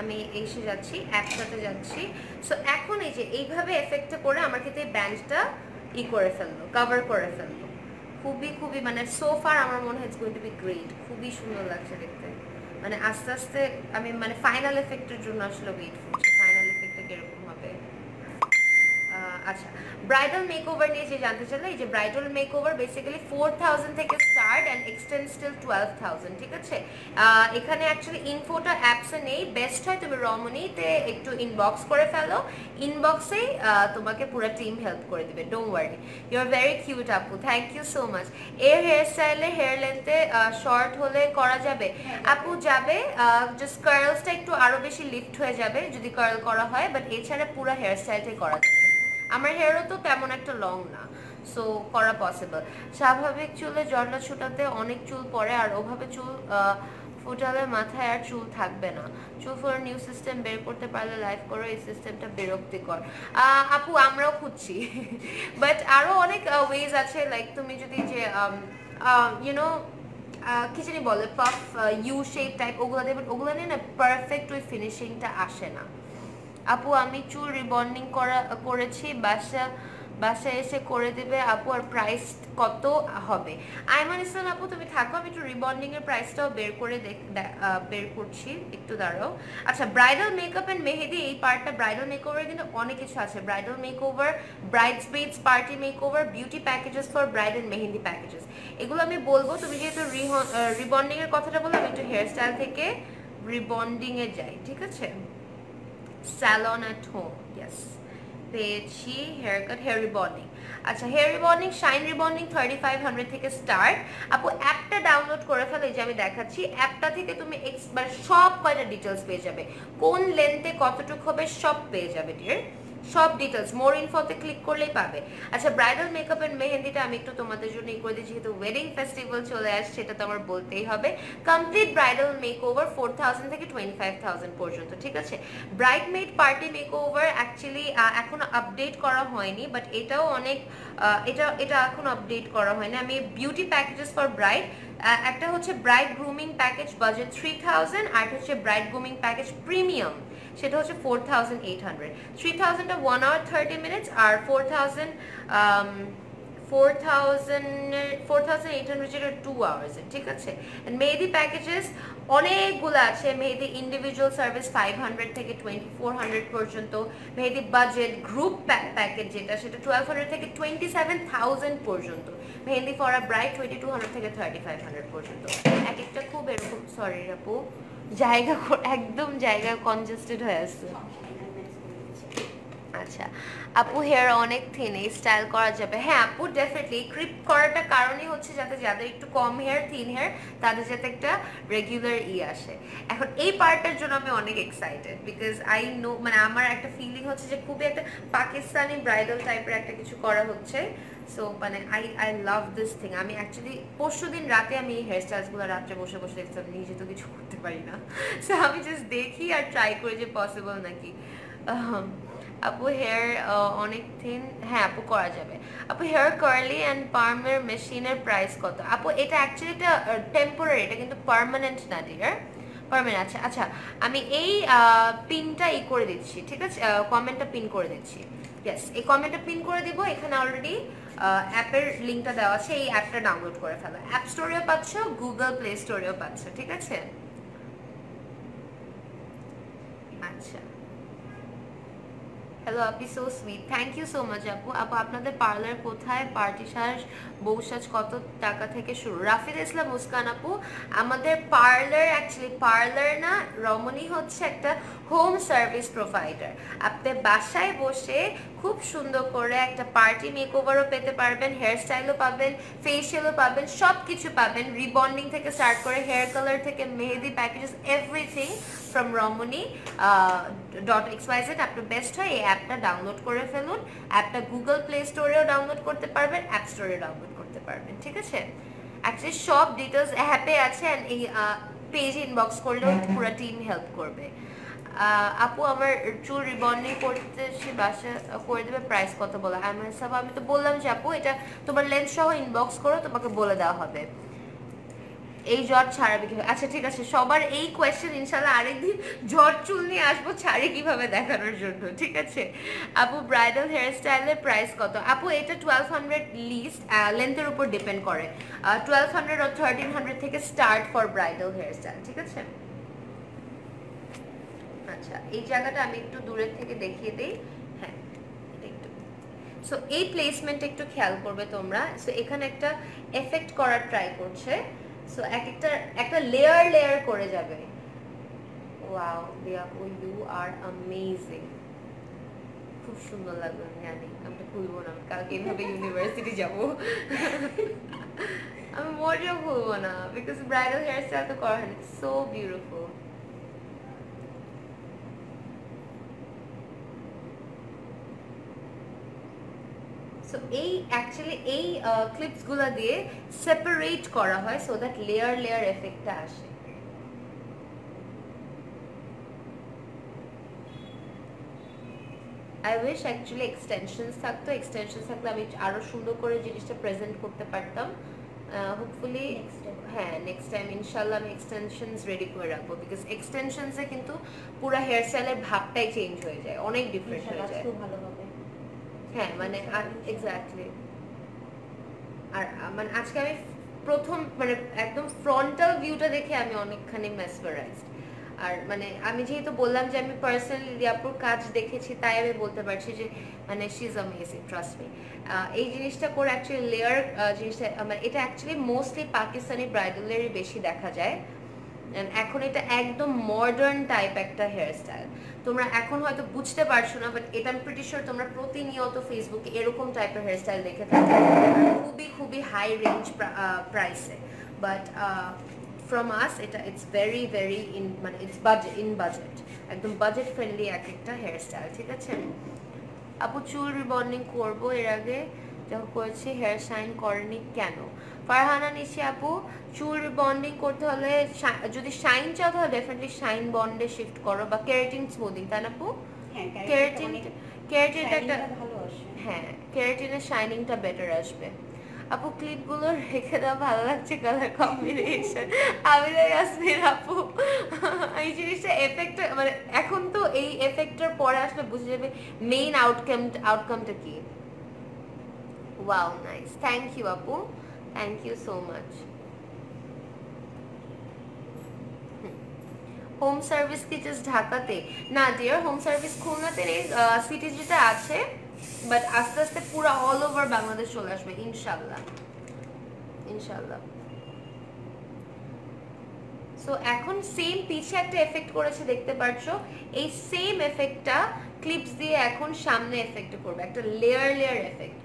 আমি এসে যাচ্ছি, একসাথে যাচ্ছি। সো এখন এই যে এইভাবে এফেক্টটা করে আমার ক্ষেত্রে ব্যান্ডটা ই করে ফেলল কভার করে ফেলল। খুবই খুবই মানে সোফার আমার মনে হয় গোয়েন টু বি গ্রেট খুবই সুন্দর লাগছে দেখতে। মানে আস্তে আস্তে আমি মানে ফাইনাল এফেক্টের জন্য আসলে ওয়েট করছি ফাইনাল এফেক্টটা কীরকম হবে আহ, আচ্ছা ব্রাইডাল মেকওভার নিয়ে যে জানতে চাইলে এই যে bridal makeover basically four thousand থেকে start and extend still twelve thousand ঠিক আছে? এখানে অ্যাকচুয়ালি ইনফোটা অ্যাপসে নেই। বেস্ট হয় তুমি রমণীতে একটু ইনবক্স করে ফেলো। ইনবক্সেই তোমাকে পুরো টিম হেল্প করে দিবে don't worry you are very cute আপু থ্যাংক ইউ সো মাচ এর হেয়ার স্টাইলে হেয়ার লেন্থে শর্ট হলে করা যাবে? আপু যাবে জাস্ট কার্লসটা একটু আরও বেশি লিফট হয়ে যাবে যদি কার্ল করা হয় বাট এছাড়া পুরো হেয়ার স্টাইলটাই করা যাবে। আমার হেয়ারও তো তেমন একটা লং না সো করা পসিবল স্বাভাবিক চুলে জটলা ছুটাতে অনেক চুল পড়ে, আর ওভাবে চুল ফুটালে মাথায় আর চুল থাকবে না। চুল ফোর নিউ সিস্টেম বের করতে পারলে লাইফ করো, এই সিস্টেমটা বিরক্তিকর। আপু, আমরাও খুঁজছি। বাট আরও অনেক ওয়েজ আছে লাইক তুমি যদি যে ইউনো কি বলে পাফ ইউ শেপ টাইপ ওগুলো দেবে ওগুলো নিয়ে না পারফেক্ট ওই ফিনিশিংটা আসে না। আপু, আমি চুল রিবন্ডিং করা, করেছি, বাসা, বাসায় এসে করে দেবে, আপু, আর প্রাইস কত হবে? আইমান ইসলাম আপু, তুমি থাকো, আমি একটু রিবন্ডিং এর প্রাইসটাও বের করে বের করছি, একটু দাঁড়াও। আচ্ছা ব্রাইডাল মেকআপ এন্ড মেহেদি, এই পার্টটা ব্রাইডাল মেকওভার কিন্তু অনেক কিছু আছে। Bridal makeover brides beds party makeover beauty packages for bride and mehndi packages এগুলো আমি বলব, তুমি যেহেতু রিবন্ডিং এর কথাটা বলো আমি একটু হেয়ার স্টাইল থেকে রিবন্ডিং এ যাই, ঠিক আছে? স্যালন অ্যাট হোম ইয়েস পেয়েছি হেয়ার কাট হেয়ার রিবন্ডিং আচ্ছা hair rebonding shine rebonding thirty five hundred থেকে স্টার্ট আপু, অ্যাপটা ডাউনলোড করে ফেলে যে আমি দেখাচ্ছি, অ্যাপটা থেকে তুমি মানে সব কয়টা ডিটেলস পেয়ে যাবে। কোন লেন্থে কতটুকু হবে, সব পেয়ে যাবে ডিয়ার সব ডিটেলস মোর ইনফোতে ক্লিক করলেই পাবে। আচ্ছা ব্রাইডাল মেকআপ এন্ড মেহেন্দিটা আমি একটু তোমাদের জন্য করে দিই, যেহেতু ওয়েডিং ফেস্টিভ্যাল চলে আসছে সেটা তো আমার বলতেই হবে। Complete bridal makeover four thousand থেকে টোয়েন্টি ফাইভ থাউজেন্ড পর্যন্ত, ঠিক আছে? Bride maid party makeover actually এখনও আপডেট করা হয়নি বাট এটাও অনেক এটা এটা এখন আপডেট করা হয়নি। আমি বিউটি প্যাকেজেস ফর ব্রাইড একটা হচ্ছে bride grooming package budget three thousand আর হচ্ছে ব্রাইড গ্রুমিং প্যাকেজ প্রিমিয়াম সেটা হচ্ছে four thousand eight hundred three থাউজেন্ডটা one hour thirty minutes আর four thousand four thousand four thousand eight hundred যেটা two আওয়ার্সে ঠিক আছে? Mehndi packages অনেকগুলো আছে। Mehndi individual service five hundred থেকে টোয়েন্টি ফোর হান্ড্রেড পর্যন্ত মেহেদি বাজেট গ্রুপ প্যাকেজ যেটা, সেটা টুয়েলভ হান্ড্রেড থেকে টোয়েন্টি সেভেন থাউজেন্ড পর্যন্ত। Mehndi for a bride twenty two hundred থেকে থার্টি ফাইভ হান্ড্রেড পর্যন্ত। এক একটা খুব এরকম সরি আপু। জায়গা কো- একদম জায়গা কনজেস্টেড হয়ে আসছে। আচ্ছা। আপু হেয়ার অনেক থিন এই স্টাইল করা যাবে। হ্যাঁ আপু ডেফিনেটলি ক্রিপ করাটা কারণই হচ্ছে যাতে যাদের একটু কম হেয়ার থিন হেয়ার তাদের যাতে একটা রেগুলার ই আসে। এখন এই পার্টটার জন্য আমি অনেক এক্সাইটেড বিকজ আই নো মানে আমার একটা ফিলিং হচ্ছে যে খুবই একটা পাকিস্তানি ব্রাইডাল টাইপের একটা কিছু করা হচ্ছে। সো মানে I I love this thing আমি অ্যাকচুয়ালি পরশু দিন রাতে আমি এই হেয়ার স্টাইলসগুলো রাত্রে বসে বসে দেখছিলাম নিজে তো কিছু করতে পারি না। সো আমি জাস্ট দেখি আর ট্রাই করি যে পসিবল নাকি। আহম, আপু হেয়ার অনেক থিন হ্যাঁ আপু করা যাবে। আপু হেয়ার কার্লি অ্যান্ড পার্মের মেশিনের প্রাইস কত? আপু এটা অ্যাকচুয়ালি এটা টেম্পোরারি এটা কিন্তু পার্মানেন্ট না ডিয়ার পারবেন আচ্ছা আচ্ছা আমি এই পিনটা ই করে দিচ্ছি, ঠিক আছে? কমেন্টটা পিন করে দিচ্ছি। ইয়েস এই কমেন্টটা পিন করে দিব। এখানে অলরেডি অ্যাপের লিঙ্কটা দেওয়া আছে। এই অ্যাপটা ডাউনলোড করে ফেলো। অ্যাপ স্টোরেও পাচ্ছ গুগল প্লে স্টোরেও পাচ্ছ, ঠিক আছে? আচ্ছা। হ্যালো আপনি so sweet thank you so much আপু। আপু, আপনাদের পার্লার কোথায়? পার্টি সাজ, বউ সাজ, কত টাকা থেকে শুরু? রাফিদ ইসলাম মুস্কান, আপু। আমাদের পার্লার অ্যাকচুয়ালি পার্লার না, রমণী হচ্ছে একটা হোম সার্ভিস প্রোভাইডার আপনি বাসায় বসে খুব সুন্দর করে একটা পার্টি মেকওভারও পেতে পারবেন হেয়ার স্টাইলও পাবেন ফেসিয়ালও পাবেন সব কিছু পাবেন। রিবন্ডিং থেকে স্টার্ট করে হেয়ার কালার থেকে, mehndi packages everything from Romoni dot X Y Z আপনার বেস্ট হয়, এই অ্যাপটা ডাউনলোড করে ফেলুন। অ্যাপটা গুগল প্লে স্টোরেও ডাউনলোড করতে পারবেন অ্যাপ স্টোরে ডাউনলোড করতে পারবেন, ঠিক আছে? অ্যাকচুয়ালি সব ডিটেলস অ্যাপে আছে অ্যান্ড এই পেজ ইনবক্স করলেও পুরো টিম হেল্প করবে। আপু, আমার চুল রিবন্ডিং করতে সে বাসা করে দেবে প্রাইস কত বলা? সব, আমি তো বললাম যে, আপু, এটা তোমার লেন্স সহ ইনবক্স করো, তোমাকে বলে দেওয়া হবে। এই জ্বর ছাড়াবে কীভাবে আচ্ছা ঠিক আছে, সবার এই কোয়েশ্চেন ইনশাল্লাহ আরেকদিন জ্বর চুল নিয়ে আসব ছাড়ে কীভাবে দেখানোর জন্য, ঠিক আছে? আপু ব্রাইডাল হেয়ার স্টাইলের প্রাইস কত? আপু, এটা টুয়েলভ হান্ড্রেড লিস্ট লেন্থের উপর ডিপেন্ড করে। টুয়েলভ হান্ড্রেড আর থার্টিন হান্ড্রেড থেকে start for bridal hair style ঠিক আছে? আচ্ছা এই জায়গাটা আমি একটু দূরের থেকে দেখিয়ে দিই। হ্যাঁ সো এই প্লেসমেন্ট একটু খেয়াল করবে তোমরা। সো এখানে একটা এফেক্ট করার ট্রাই করছে। সো এক একটা একটা লেয়ার লেয়ার করে যাবে। ওয়াও দিয়াপু ইউ আর অ্যামেজিং খুব সুন্দর লাগল আমি জানি আমি খুলবো না কালকে এভাবে ইউনিভার্সিটি যাব। আমি মোটেও খুলবো না বিকজ ব্রাইডাল হেয়ার স্টাইল তো করা হয়নি সো বিউটিফুল সো এই অ্যাকচুয়ালি এই ক্লিপসগুলো দিয়ে সেপারেট করা হয় সো দ্যাট লেয়ার লেয়ার এফেক্টটা আসে। আই উইশ অ্যাকচুয়ালি এক্সটেনশনস থাকতো। এক্সটেনশনস থাকলে আমি আরও সুন্দর করে জিনিসটা প্রেজেন্ট করতে পারতাম। হোপফুলি হ্যাঁ নেক্সট টাইম ইনশাল্লাহ আমি এক্সটেনশনস রেডি করে রাখব। বিকজ এক্সটেনশনসে কিন্তু পুরো হেয়ার স্টাইলের ভাবটাই চেঞ্জ হয়ে যায়। অনেক ডিফারেন্ট হয়ে যায়। খুব ভালো হবে। হ্যাঁ মানে এক্স্যাক্টলি আর মানে আজকে আমি প্রথম মানে একদম ফ্রন্টাল ভিউটা দেখে আমি অনেকখানি মেসমারাইজড আর মানে আমি যেহেতু বললাম যে আমি পার্সোনালি রিয়াপুর কাজ দেখেছি, তাই আমি বলতে পারছি যে মানে she is amazing trust me এই জিনিসটা করে অ্যাকচুয়ালি লেয়ার জিনিসটা মানে এটা অ্যাকচুয়ালি মোস্টলি পাকিস্তানি ব্রাইডালেরই বেশি দেখা যায়। এখন এটা একদম মডার্ন টাইপ একটা হেয়ার স্টাইল তোমরা এখন হয়তো বুঝতে পারছ না বাট এটা আমি প্রিটি শিওর তোমরা প্রতিনিয়ত ফেসবুকে এরকম টাইপের হেয়ার স্টাইল দেখে থাকো। খুবই খুবই হাই রেঞ্জ প্রাইসে বাট ফ্রম আস এটা ইটস ভেরি ভেরি ইন মানে ইটস বাজেট ইন বাজেট একদম বাজেট ফ্রেন্ডলি এক একটা হেয়ার স্টাইল ঠিক আছে? আপু, চুল রিবন্ডিং করব এর আগে। করেছি হেয়ার শাইন করেনি কেন? ফারহানা নিশি আপু চুল রিবন্ডিং করতে হলে যদি শাইন চাও তাহলে ডেফিনেটলি শাইন বন্ডে শিফট করো বা কেরাটিন স্মুদিং তাই না আপু? হ্যাঁ কেরাটিন কেরাটিনটা একটা হ্যাঁ কেরাটিনের শাইনিংটা বেটার আসবে। আপু ক্লিপগুলো রেখে দাও ভালো লাগছে কালার কম্বিনেশন আমি তো ইয়াসমিন আপু এই জিনিসটা এফেক্ট মানে এখন তো এই এফেক্টটার পরে আসলে বুঝে যাবে মেইন আউটকাম আউটকামটা কি। ওয়াও নাইস থ্যাংক ইউ আপু thank you so much home service কি জাস্ট ঢাকাতে? না ডিয়ার হোম সার্ভিস খুলনাতে নেই সিটি যেটা আছে বাট আস্তে আস্তে পুরো অল ওভার বাংলাদেশ চলে আসবে ইনশাল্লাহ ইনশাল্লাহ সো এখন সেম পিছে একটা এফেক্ট করেছে, দেখতে পারছ? এই সেম এফেক্টটা ক্লিপস দিয়ে এখন সামনে এফেক্ট করবে, একটা লেয়ার লেয়ার এফেক্ট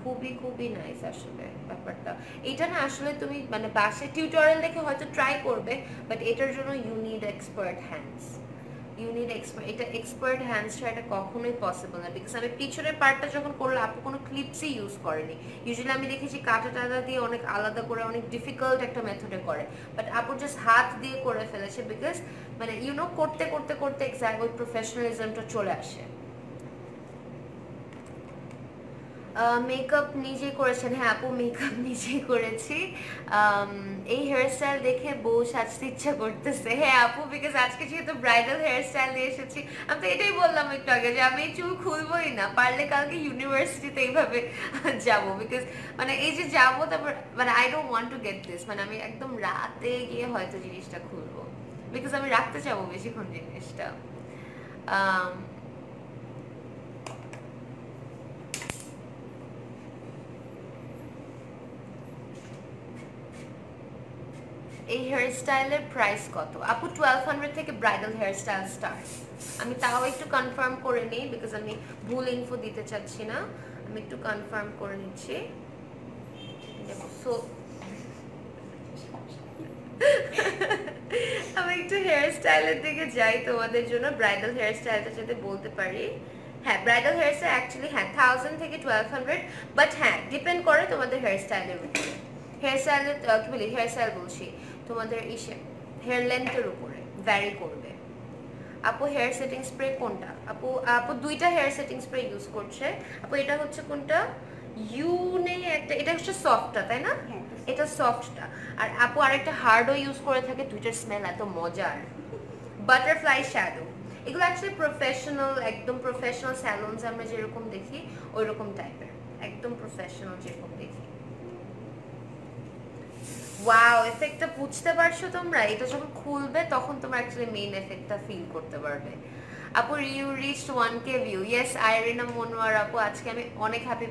খুবই খুবই নাইস আসলে ব্যাপারটা। এটা না আসলে তুমি মানে বাসে টিউটোরিয়াল দেখে হয়তো ট্রাই করবে বাট এটার জন্য you need expert hands you need expert এটা এক্সপার্ট হ্যান্ডস ছাড়া এটা কখনোই পসিবল না। বিকজ আমি পিছনের পার্টটা যখন করলাম, আপু কোনো ক্লিপসই ইউজ করেনি। ইউজুয়ালি আমি দেখেছি কাটা টাটা দিয়ে অনেক আলাদা করে, অনেক ডিফিকাল্ট একটা মেথডে করে। বাট আপু জাস্ট হাত দিয়ে করে ফেলেছে বিকজ মানে ইউ নো করতে করতে করতে এক্সাক্ট ওই প্রফেশনালিজমটা চলে আসে। মেকআপ নিজে করেছেন। হ্যাঁ আপু মেকআপ নিজেই করেছি। এই হেয়ার স্টাইল দেখে বউ সাজতে ইচ্ছা করতেছে। হ্যাঁ আপু বিকজ আজকে যেহেতু ব্রাইডাল হেয়ার স্টাইল নিয়ে এসেছি, আমি তো এটাই বললাম একটু আগে যে আমি চুল খুলবই না, পারলে কালকে ইউনিভার্সিটিতে এইভাবে যাব। বিকজ মানে এই যে যাব, তারপর মানে I don't want to get this মানে আমি একদম রাতে গিয়ে হয়তো জিনিসটা খুলবো। বিকজ আমি রাখতে চাবো বেশিক্ষণ জিনিসটা। এই হেয়ার স্টাইলের প্রাইস কত? আপু টুয়েলভ হান্ড্রেড থেকে ব্রাইডাল হেয়ার স্টাইল স্টার্ট আমি তাও একটু কনফার্ম করে নিই বিকজ আমি ভুল ইনফো দিতে চাচ্ছি না। আমি একটু কনফার্ম করে নিচ্ছি। সো আমি একটু হেয়ার স্টাইলের দিকে যাই তোমাদের জন্য ব্রাইডাল হেয়ার স্টাইলটা যাতে বলতে পারি। হ্যাঁ ব্রাইডাল হেয়ার স্টাইল অ্যাকচুয়ালি হ্যাঁ থাউজেন্ড থেকে টুয়েলভ হান্ড্রেড বাট হ্যাঁ ডিপেন্ড করে তোমাদের হেয়ার স্টাইলের উপরে। হেয়ার স্টাইলের কি বলি হেয়ার স্টাইল বলছি। তোমাদের ইসে হেয়ার লেন্থের উপরে ভ্যারি করবে। আপু হেয়ার সেটিং স্প্রে কোনটা? আপু আপু দুইটা হেয়ার সেটিং স্প্রে ইউজ করছে। আপু এটা হচ্ছে কোনটা? ইউ নেই একটা এটা হচ্ছে সফটটা তাই না? হ্যাঁ এটা সফটটা আর আপু আরেকটা হার্ডও ইউজ করে থাকে দুইটার স্মেল এত মজার। বাটারফ্লাই শ্যাডো এগুলো অ্যাকচুয়ালি প্রফেশনাল একদম প্রফেশনাল স্যালুনস আমরা যেরকম দেখি ওই রকম টাইপের একদম প্রফেশনাল যেরকম দেখি। ওয়াও এফেক্টটা বুঝতে পারছ তোমরা? এটা যখন খুলবে, তখন তোমরা অ্যাকচুয়ালি মেইন এফেক্টটা ফিল করতে পারবে। আপু you reached one K view yes Irina Monowar আপু, আজকে আমি অনেক হ্যাপি